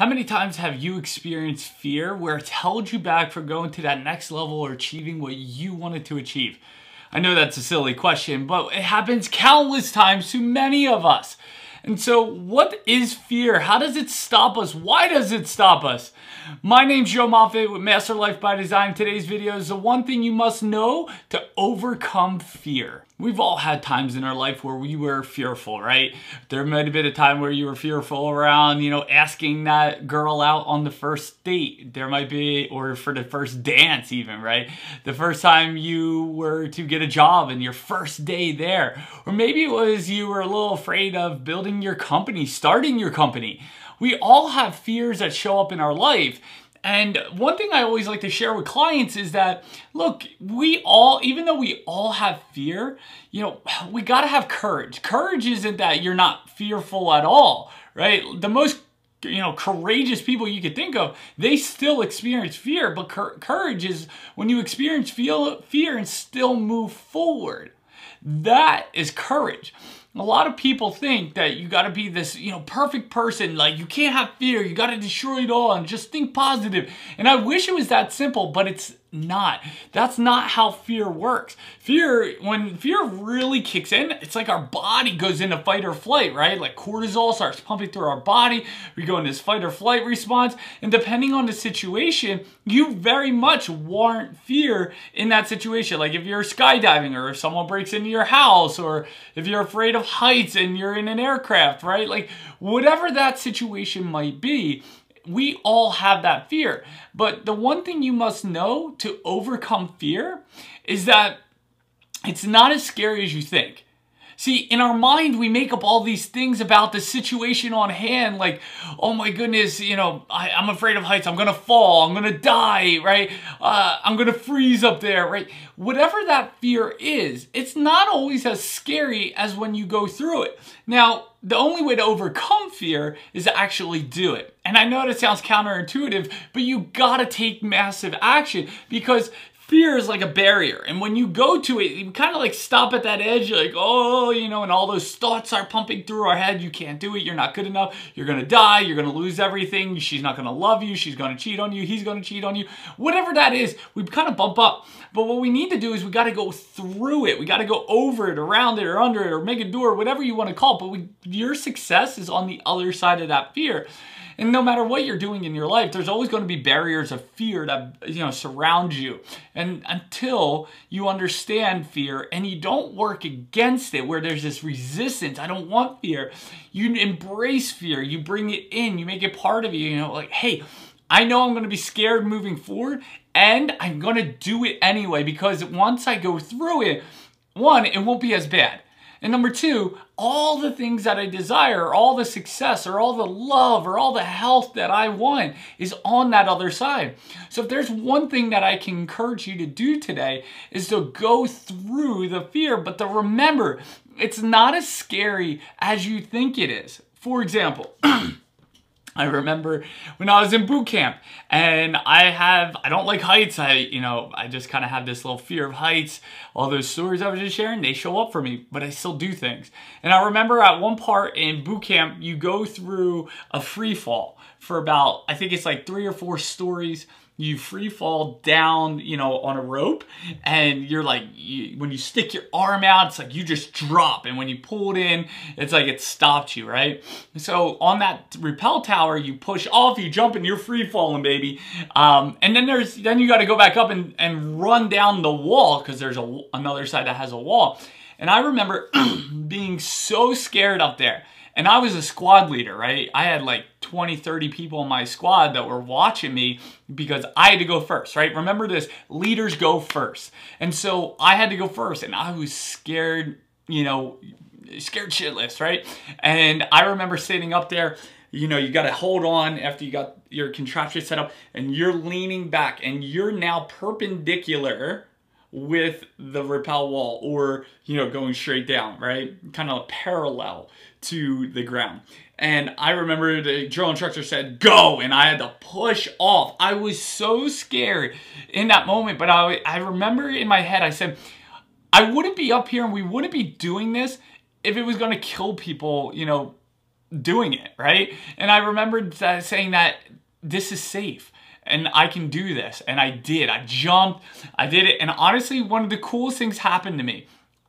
How many times have you experienced fear where it's held you back from going to that next level or achieving what you wanted to achieve? I know that's a silly question, but it happens countless times to many of us. And so, what is fear? How does it stop us? Why does it stop us? My name's Joe Moffett with Master Life by Design. Today's video is the one thing you must know to overcome fear. We've all had times in our life where we were fearful, right? There might have been a time where you were fearful around, you know, asking that girl out on the first date. There might be, or for the first dance even, right? The first time you were to get a job and your first day there. Or maybe it was you were a little afraid of building your company, starting your company. We all have fears that show up in our life. And one thing I always like to share with clients is that, look, we all, even though we all have fear, you know, we got to have courage. Courage isn't that you're not fearful at all, right? The most you know, courageous people you could think of, they still experience fear. But courage is when you experience feel fear and still move forward. That is courage. A lot of people think that you got to be this, you know, perfect person. Like you can't have fear. You got to destroy it all and just think positive. And I wish it was that simple, but it's not. That's not how fear works. Fear, when fear really kicks in, it's like our body goes into fight or flight, right? Like cortisol starts pumping through our body. We go into this fight or flight response. And depending on the situation, you very much warrant fear in that situation. Like if you're skydiving or if someone breaks into your house or if you're afraid of heights and you're in an aircraft, right? Like whatever that situation might be, we all have that fear. But the one thing you must know to overcome fear is that it's not as scary as you think. See, in our mind, we make up all these things about the situation on hand, like, oh my goodness, you know, I, am afraid of heights, I'm gonna fall, I'm gonna die, right? Uh, I'm gonna freeze up there, right? Whatever that fear is, it's not always as scary as when you go through it. Now, the only way to overcome fear is to actually do it. And I know that sounds counterintuitive, but you gotta take massive action because fear is like a barrier. And when you go to it, you kind of like stop at that edge, like, oh, you know, and all those thoughts are pumping through our head. You can't do it. You're not good enough. You're going to die. You're going to lose everything. She's not going to love you. She's going to cheat on you. He's going to cheat on you. Whatever that is, we kind of bump up. But what we need to do is we got to go through it. We got to go over it, around it, or under it, or make it do, or whatever you want to call it. But we, your success is on the other side of that fear. And no matter what you're doing in your life, there's always going to be barriers of fear that you know surround you. And until you understand fear and you don't work against it where there's this resistance, I don't want fear. You embrace fear, you bring it in, you make it part of you, you know, like, hey, I know I'm going to be scared moving forward and I'm going to do it anyway because once I go through it, one, it won't be as bad. And number two, all the things that I desire, all the success or all the love or all the health that I want is on that other side. So if there's one thing that I can encourage you to do today is to go through the fear, but to remember, it's not as scary as you think it is. For example, I remember when I was in boot camp and I have, I don't like heights. I, you know, I just kind of have this little fear of heights. All those stories I was just sharing, they show up for me, but I still do things. And I remember at one part in boot camp, you go through a free fall for about, I think it's like three or four stories you free fall down, you know, on a rope, and you're like, you, when you stick your arm out, it's like you just drop, and when you pull it in, it's like it stopped you, right? So on that rappel tower, you push off, you jump, and you're free falling, baby. Um, and then there's then you got to go back up and and run down the wall because there's a another side that has a wall. And I remember being so scared up there. And I was a squad leader, right? I had like 20, 30 people in my squad that were watching me because I had to go first, right? Remember this, leaders go first. And so I had to go first and I was scared, you know, scared shitless, right? And I remember sitting up there, you know, you got to hold on after you got your contraption set up and you're leaning back and you're now perpendicular with the rappel wall or, you know, going straight down, right? Kind of parallel to the ground. And I remember the drill instructor said, go, and I had to push off. I was so scared in that moment, but I, I remember in my head, I said, I wouldn't be up here and we wouldn't be doing this if it was gonna kill people, you know, doing it, right? And I remembered saying that this is safe and I can do this. And I did. I jumped, I did it. And honestly, one of the coolest things happened to me.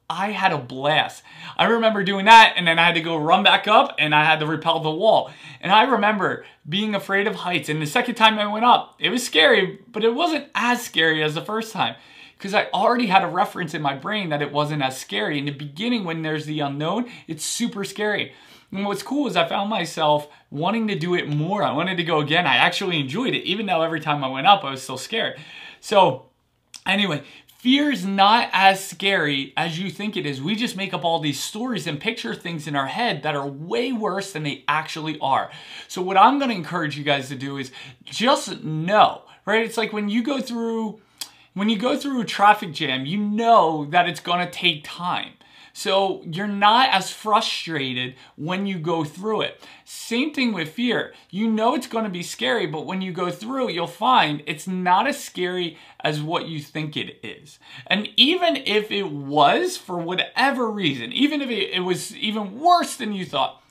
I had a blast. I remember doing that and then I had to go run back up and I had to rappel the wall. And I remember being afraid of heights. And the second time I went up, it was scary, but it wasn't as scary as the first time because I already had a reference in my brain that it wasn't as scary. In the beginning, when there's the unknown, it's super scary. And what's cool is I found myself wanting to do it more. I wanted to go again. I actually enjoyed it, even though every time I went up, I was still scared. So, anyway, fear is not as scary as you think it is. We just make up all these stories and picture things in our head that are way worse than they actually are. So, what I'm to encourage you guys to do is just know, right? It's like when you go through when you go through a traffic jam, you know that it's going to take time. So you're not as frustrated when you go through it. Same thing with fear. You know it's going to be scary, but when you go through it, you'll find it's not as scary as what you think it is. And even if it was, for whatever reason, even if it, it was even worse than you thought,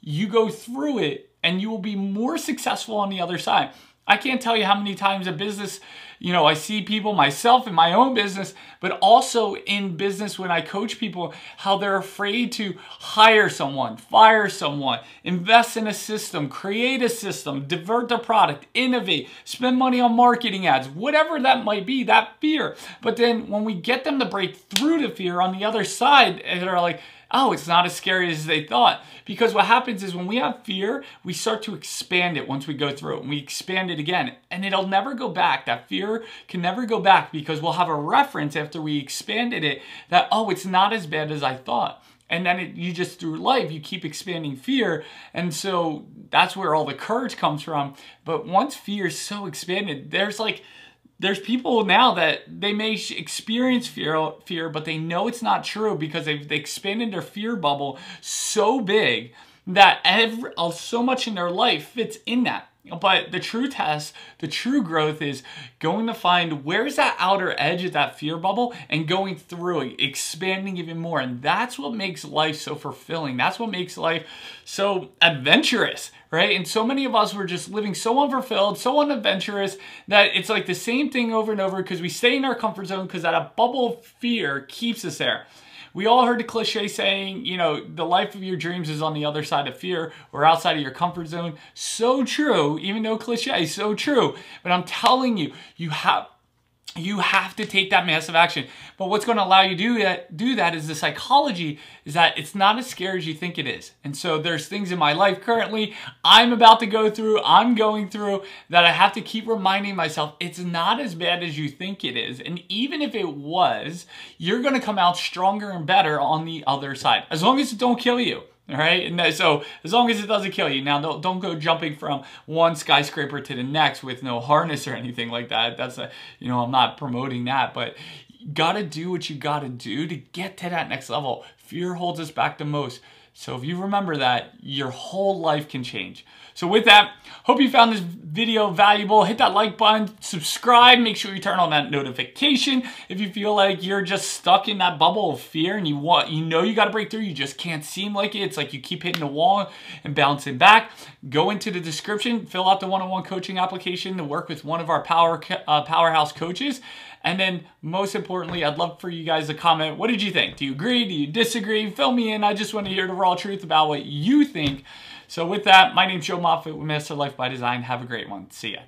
you go through it and you will be more successful on the other side. I can't tell you how many times a business, you know, I see people, myself in my own business, but also in business when I coach people, how they're afraid to hire someone, fire someone, invest in a system, create a system, divert the product, innovate, spend money on marketing ads, whatever that might be, that fear. But then when we get them to break through the fear on the other side, they're like, oh, it's not as scary as they thought. Because what happens is when we have fear, we start to expand it once we go through it and we expand it again. And it'll never go back. That fear can never go back because we'll have a reference after we expanded it that, oh, it's not as bad as I thought. And then it, you just through life, you keep expanding fear. And so that's where all the courage comes from. But once fear is so expanded, there's like, there's people now that they may experience fear, fear, but they know it's not true because they've expanded their fear bubble so big that every, uh, so much in their life fits in that. But the true test, the true growth is going to find where's that outer edge of that fear bubble and going through it, expanding even more. And that's what makes life so fulfilling. That's what makes life so adventurous, right? And so many of us were just living so unfulfilled, so unadventurous that it's like the same thing over and over because we stay in our comfort zone because that bubble of fear keeps us there. We all heard the cliche saying, you know, the life of your dreams is on the other side of fear or outside of your comfort zone. So true, even though cliche, so true. But I'm telling you, you have you have to take that massive action. But what's going to allow you to do that, do that is the psychology is that it's not as scary as you think it is. And so there's things in my life currently I'm about to go through, I'm going through that I have to keep reminding myself it's not as bad as you think it is. And even if it was, you're going to come out stronger and better on the other side as long as it don't kill you. All right. And so as long as it doesn't kill you. Now, don't, don't go jumping from one skyscraper to the next with no harness or anything like that. That's a, you know, I'm not promoting that, but you got to do what you got to do to get to that next level. Fear holds us back the most. So if you remember that, your whole life can change. So with that, hope you found this video valuable. Hit that like button, subscribe, make sure you turn on that notification. If you feel like you're just stuck in that bubble of fear and you want, you know you got to break through, you just can't seem like it. It's like you keep hitting the wall and bouncing back. Go into the description, fill out the one-on-one coaching application to work with one of our power uh, powerhouse coaches. And then most importantly, I'd love for you guys to comment, what did you think? Do you agree? Do you disagree? Fill me in. I just want to hear the raw truth about what you think. So with that, my name's Joe Moffett with Master Life by Design. Have a great one. See ya.